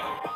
Friday.